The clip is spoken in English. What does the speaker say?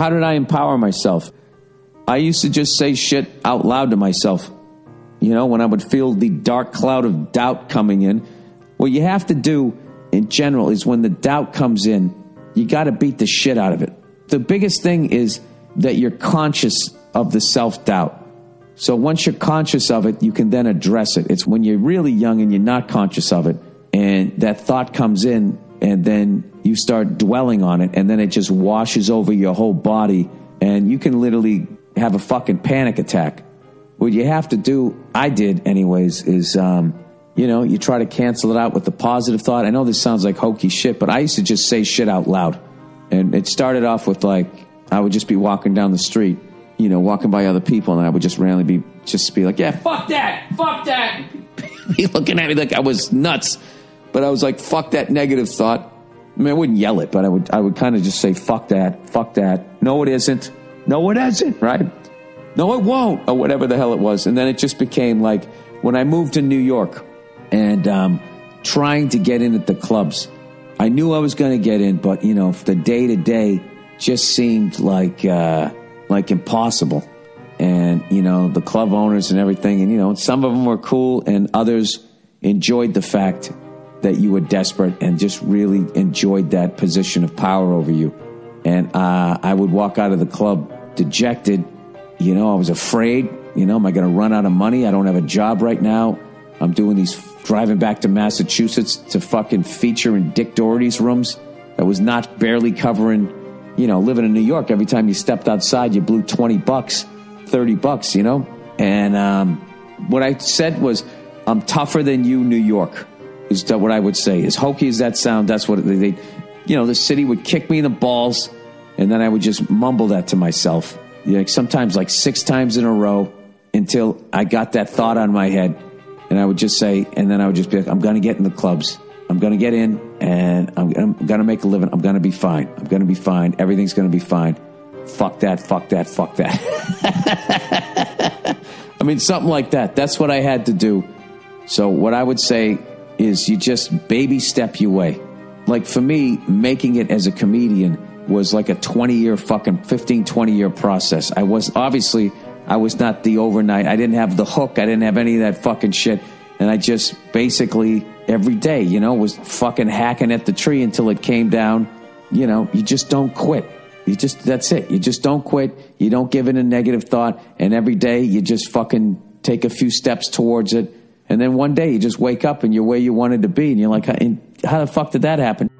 How did I empower myself? I used to just say shit out loud to myself. You know, when I would feel the dark cloud of doubt coming in. What you have to do in general is when the doubt comes in, you got to beat the shit out of it. The biggest thing is that you're conscious of the self doubt. So once you're conscious of it, you can then address it. It's when you're really young and you're not conscious of it, and that thought comes in, and then you start dwelling on it, and then it just washes over your whole body, and you can literally have a fucking panic attack. What you have to do, I did anyways, is, um, you know, you try to cancel it out with the positive thought. I know this sounds like hokey shit, but I used to just say shit out loud. And it started off with like, I would just be walking down the street, you know, walking by other people, and I would just randomly be, just be like, yeah, fuck that, fuck that. be looking at me like I was nuts. But I was like, fuck that negative thought. I mean, I wouldn't yell it, but I would, I would kind of just say, fuck that, fuck that. No, it isn't. No, it isn't, right? No, it won't, or whatever the hell it was. And then it just became like when I moved to New York and um, trying to get in at the clubs. I knew I was going to get in, but you know, the day to day just seemed like uh, like impossible. And you know, the club owners and everything, and you know, some of them were cool, and others enjoyed the fact that you were desperate and just really enjoyed that position of power over you. And uh, I would walk out of the club dejected. You know, I was afraid. You know, am I going to run out of money? I don't have a job right now. I'm doing these driving back to Massachusetts to fucking feature in Dick Doherty's rooms. That was not barely covering, you know, living in New York. Every time you stepped outside, you blew 20 bucks, 30 bucks, you know? And um, what I said was, I'm tougher than you, New York, is what I would say. As hokey as that sound, that's what they, they you know, the city would kick me in the balls, and then I would just mumble that to myself. Know, sometimes like six times in a row until I got that thought on my head and I would just say, and then I would just be like, I'm going to get in the clubs. I'm going to get in and I'm, I'm going to make a living. I'm going to be fine. I'm going to be fine. Everything's going to be fine. Fuck that, fuck that, fuck that. I mean, something like that. That's what I had to do. So, what I would say is you just baby step your way. Like for me, making it as a comedian was like a 20 year fucking 15, 20 year process. I was obviously I was not the overnight. I didn't have the hook. I didn't have any of that fucking shit. And I just basically every day, you know, was fucking hacking at the tree until it came down. You know, you just don't quit. You just, that's it. You just don't quit. You don't give it a negative thought. And every day you just fucking take a few steps towards it. And then one day you just wake up and you're where you wanted to be. And you're like, how the fuck did that happen?